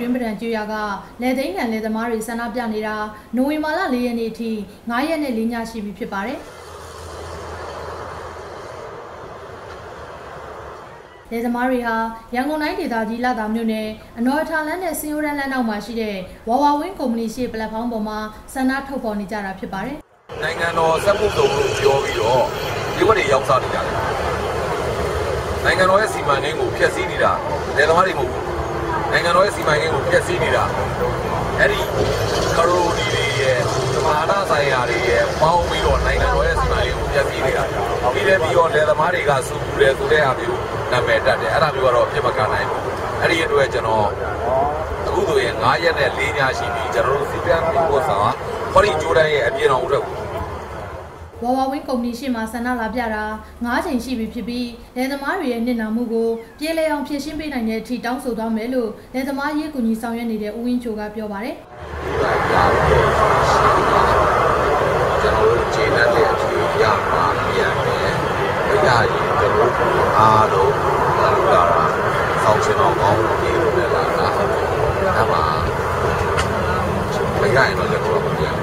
ကျွော်ကလယ်သိန်းခံလယ်သမားတွေဆန္ဒပြနေတာနိုဝင်ဘာလ၄ရက်နေ့အထိ9ရက်နဲ့၄ညရှိပြီဖြစ်ပါတယ်လယ်သမားတွေဟာရန်ကုန်တိုင်းဒေသကြီးလာသာမြို့နယ်အနော်ထာလန်းနဲ့စင်ယိုရန်လန်းနောက်မှာရှိတဲ့ဝါဝါဝင်းကုမ္ပဏီရှိပလက်ဖောင်းပေါ်မှာဆန္ဒထုတ်ဖော်နေကြတာဖြစ်ပါတယ်နိုင်ငံတော်စက်မှုစုံလို့ပြောပြီးတော့ဒီဝက်တွေရောက်စားနေကြတယ်နိုင်ငံတော်ရဲ့စီမံကိန်းကိုဖျက်ဆီးနေတာလယ်သမားတွေမဟုတ်ဘူး နိုင်ငံတော်ရဲ့စီမံကိန်းကိုဖျက်ဆီးနေတာအဲ့ဒီကရိုဒီတွေရဲ့သမာဓိဆိုင်ရာတွေရဲ့ပေါင်းပြီးတော့နိုင်ငံတော်ရဲ့စီမံကိန်းကိုဖျက်ဆီးနေတာပြီးတဲ့ပြီးတော့လယ်သမားတွေကစူပူတယ်ဆိုတဲ့အားမျိုးနာမည်တက်တယ်အဲ့ဒါမျိုးကတော့ဖြစ်မကန်နိုင်ဘူးအဲ့ဒီအတွက်ကျွန်တော်အခုဆိုရင်9ရက်နဲ့4ညရှိပြီကျွန်တော်တို့စီပြန်ပြီးပို့ဆောင်ခေါ်ဒီဂျိုဒန်ရဲ့အပြင်းအောင်အတွက် ဝါဝါဝင်းကုမ္ပဏီရှိမှဆန္ဒလာပြတာ9ချိန်ရှိပြီဖြစ်ပြီးလယ်သမားတွေရဲ့နှစ်နာမှုကိုပြေလည်အောင်ဖြည့်ရှင်းပေးနိုင်တဲ့အထိတောင်းဆိုသွားမယ်လို့လယ်သမားရေးကူညီဆောင်ရွက်နေတဲ့ဦးဝင်းချိုကပြောပါတယ်ကျွန်တော်တို့ခြေနဲ့တဲ့အဖြေရမှာပြန်တယ်။ဒါရရင်ကျွန်တော်တို့အားလုံးလာလာဆောင်းချင်အောင်ကောင်းပြီးလို့လည်းလာတာ။ဒါမှမရရင်တော့ကျွန်တော်တို့ပြန်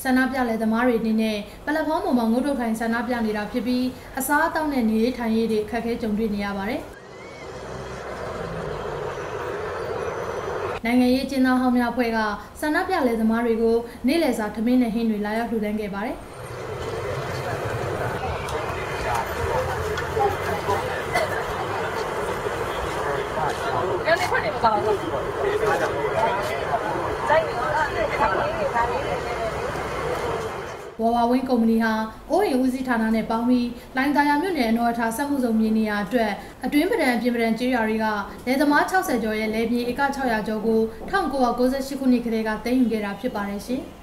ဆ န္ဒပြလယ်သမားတွေအနေနဲ့ပလက်ဖောင်းပေါ်မှာငုတ်တုတ်ထိုင်ဆန္ဒပြနေတာဖြစ်ပြီးအစားအသောက်နဲ့နေထိုင်ရေးတွေအခက်အခဲကြုံတွေ့နေရပါတယ်။နိုင်ငံရေးကျင်းသားဟောင်းများအဖွဲ့ကဆန္ဒပြလယ်သမားတွေကိုနေ့လယ်စာထမင်းနဲ့ဟင်းတွေလာရောက်လှူဒန်းခဲ့ပါတယ်။ရန်နေခွင့်နေပါဘူး။ ဝါဝါဝင်းကုမ္ပဏီဟာအိုးအိမ်ဦးစီးဌာနနဲ့ပေါင်းပြီးလိုင်သာယာမြို့နယ်အနော်အထာစက်မှုစုံမြေနေရာအတွက်အတွင်းပဒံပြင်ပဒံကျေးရွာတွေကလယ်သမား60ကျော်ရဲ့လယ်မြေဧက600ကျော်ကို1998ခုနှစ်ကတည်းကသိမ်းယူခဲ့တာဖြစ်ပါတယ်ရှင်။